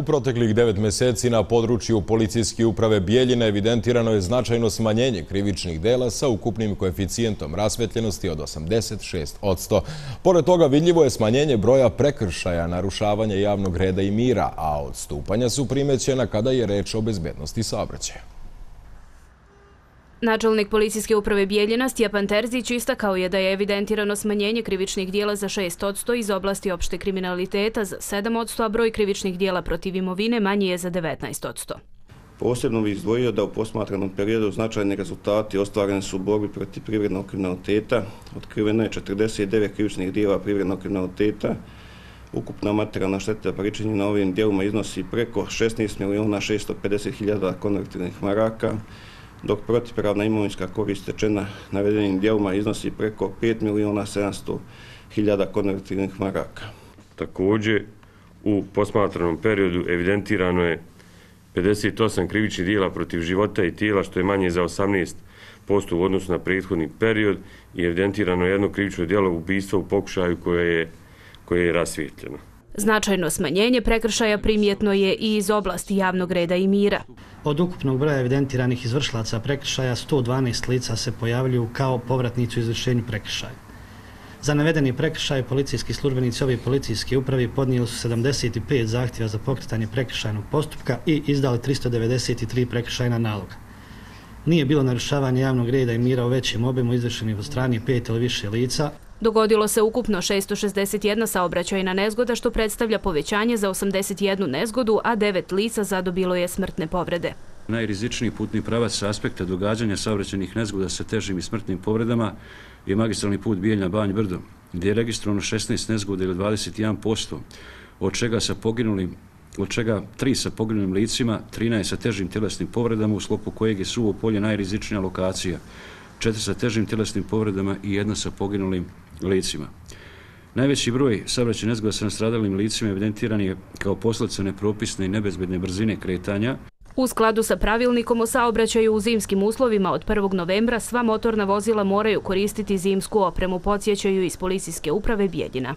U proteklih devet meseci na području policijske uprave Bijeljine evidentirano je značajno smanjenje krivičnih dela sa ukupnim koeficijentom rasvetljenosti od 86%. Pored toga vidljivo je smanjenje broja prekršaja narušavanja javnog reda i mira, a odstupanja su primećena kada je reč o bezbednosti saobraćaja. Načelnik policijske uprave Bijeljina Stjepan Terzić istakao je da je evidentirano smanjenje krivičnih dijela za 6% iz oblasti opšte kriminaliteta za 7%, a broj krivičnih dijela protiv imovine manji je za 19%. Posebno bih izdvojio da u posmatranom periodu značajni rezultati ostvarene su u borbi protiv privrednog kriminaliteta. Otkriveno je 49 krivičnih dijela privrednog kriminaliteta. Ukupna materijalna šteta pričinjena ovim dijelima iznosi preko 16 miliona 650 hiljada konvertivnih maraka dok protipravna imovinska korist stečena navedenim dijelima iznosi preko 5 miliona 700 hiljada konvertirnih maraka. Također, u posmatranom periodu evidentirano je 58 krivičnih dijela protiv života i tijela, što je manje za 18 posto u odnosu na prethodni period i evidentirano jedno krivično dijelo ubistva u pokušaju koje je, koje je rasvjetljeno. Značajno smanjenje prekršaja primjetno je i iz oblasti javnog reda i mira. Od ukupnog broja evidentiranih izvršlaca prekršaja, 112 lica se pojavljuju kao povratnicu u izvršenju prekršaja. Za navedeni prekršaj, policijski službenici ove policijske upravi podnijeli su 75 zahtjeva za pokretanje prekršajnog postupka i izdali 393 prekršajna naloga. Nije bilo narušavanje javnog reda i mira u većem obimu izvršenih od strani pet ili više lica, Dogodilo se ukupno 661 saobraćajna nezgoda, što predstavlja povećanje za 81 nezgodu, a 9 lica zadobilo je smrtne povrede. Najrizičniji putni pravac sa aspekta događanja saobraćajnih nezgoda sa težim i smrtnim povredama je magistralni put Bijeljna Banj Brdo, gdje je registrovano 16 nezgoda ili 21%, od čega sa poginulim od čega tri sa poginulim licima, 13 sa težim tjelesnim povredama, u sklopu kojeg je suvo polje najrizičnija lokacija, četiri sa težim tjelesnim povredama i jedna sa poginulim licima. Najveći broj saobraćaj nezgoda sa nastradalim licima evidentiran je kao posljedica nepropisne i nebezbedne brzine kretanja. U skladu sa pravilnikom o saobraćaju u zimskim uslovima od 1. novembra sva motorna vozila moraju koristiti zimsku opremu, podsjećaju iz policijske uprave Bjedina.